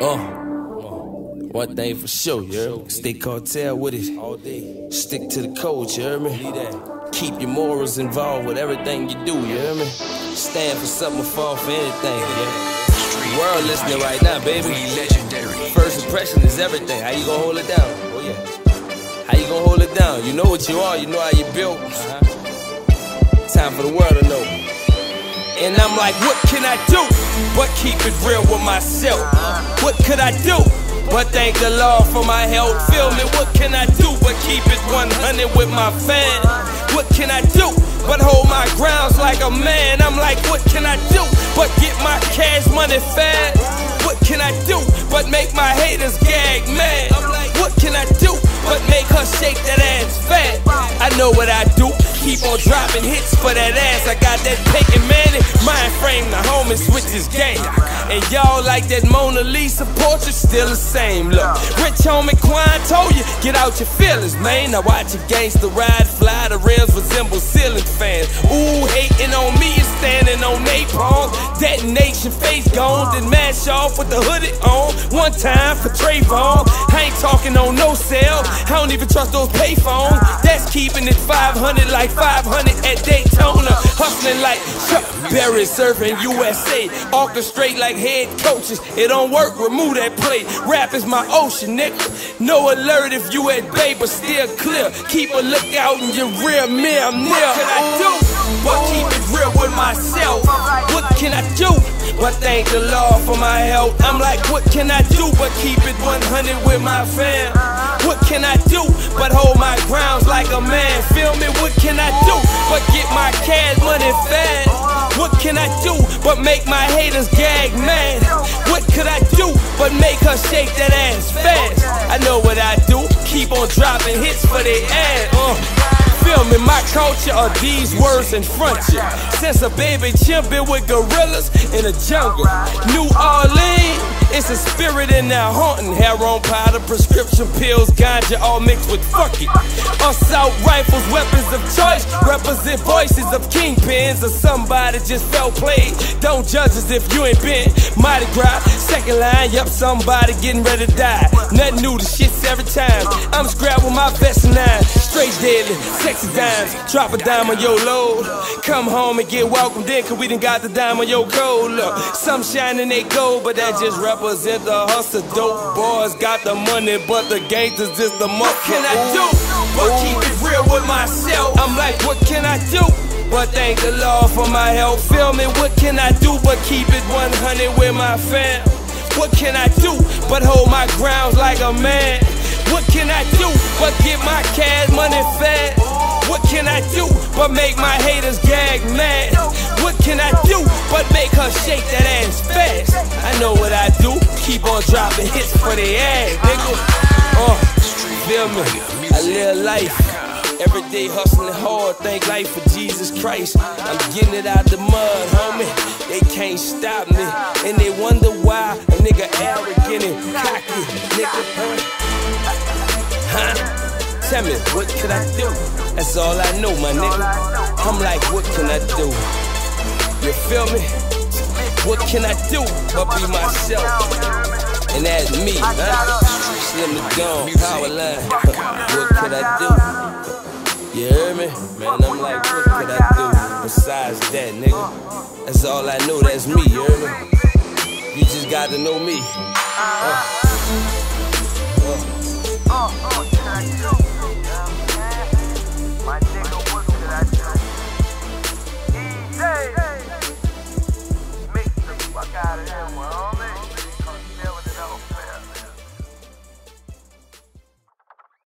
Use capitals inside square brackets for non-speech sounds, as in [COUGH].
Uh. One thing for sure, you heard me? Stay cartel with it. All day. Stick to the code, you heard me? Keep your morals involved with everything you do, you heard me? Stand for something, fall for anything, yeah? World listening right now, baby. First impression is everything. How you gonna hold it down? Oh yeah. How you gonna hold it down? You know what you are, you know how you built. Uh-huh. Time for the world to know. And I'm like, what can I do but keep it real with myself? What could I do? But thank the Lord for my health. Feel me, what can I do but keep it 100 with my fan? What can I do but hold my grounds like a man? I'm like, what can I do but get my cash money fast? What can I do but make my haters gag mad? I'm like, What can I do but make her shake that ass fat? I know what I do. Keep on dropping hits for that ass. I got that taking money. Frame, the homie switches game. And y'all like that Mona Lisa portrait, still the same. Look, rich homie Quan told you, get out your feelings, man. Now watch a gangster ride, fly. The rims resemble ceiling fans. Ooh, hating on me is standing on napalm. Detonation face gone, then mash off with the hoodie on. One time for Trayvon. I ain't talking on no cell. I don't even trust those payphones. Keeping it 500 like 500 at Daytona. Hustling like Chuck Berry, serving USA. Orchestrate like head coaches. It don't work, remove that plate. Rap is my ocean, nigga. No alert if you at bay, but still clear. Keep a lookout in your rear mirror. What can I do? But keep it real with myself. What can I do? But thank the Lord for my help. I'm like, what can I do? But keep it 100 with my fam. What can I do but hold my grounds like a man? Feel me? What can I do but get my cash money fast? What can I do but make my haters gag mad? What could I do but make her shake that ass fast? I know what I do. Keep on dropping hits for their ass. Uh. Me, my culture are these words in front of you. Since a baby chimping with gorillas in the jungle. New Orleans, it's a spirit in there haunting. Heroin powder, prescription pills, ganja, all mixed with fuck it. Assault rifles, weapons of choice, represent voices of kingpins or somebody just felt played. Don't judge us if you ain't been Mardi Gras. Second line, yup, somebody getting ready to die. Nothing new, the shit's every time. I'm scrapped with my best nine, straight deadly, dimes. Drop a dime on your load. Come home and get welcomed in, cause we done got the dime on your cold. Look, some shining they gold, but that just represent the hustle. Dope boys got the money, but the gangsters just the muck. What can I do? But keep it real with myself. I'm like, what can I do? But thank the Lord for my help. Feel me? What can I do but keep it 100 with my fam? What can I do but hold my grounds like a man? What can I do but get my cash money fast? But make my haters gag mad? What can I do but make her shake that ass fast? I know what I do. Keep on dropping hits for the ass, nigga. Uh, feel me? I live life. Every day hustling hard, thank life for Jesus Christ. I'm getting it out the mud, homie. They can't stop me. And they wonder why a nigga arrogant and cocky. Nigga, huh? Tell me, what could I do? That's all I know, my nigga. I'm like, what can I do? You feel me? What can I do but be myself? And that's me, huh? Slim the gun, power line. [LAUGHS] What could I do? You hear me? Man, I'm like, what could I do besides that, nigga? That's all I know, that's me, you hear me? You just got to know me. Uh.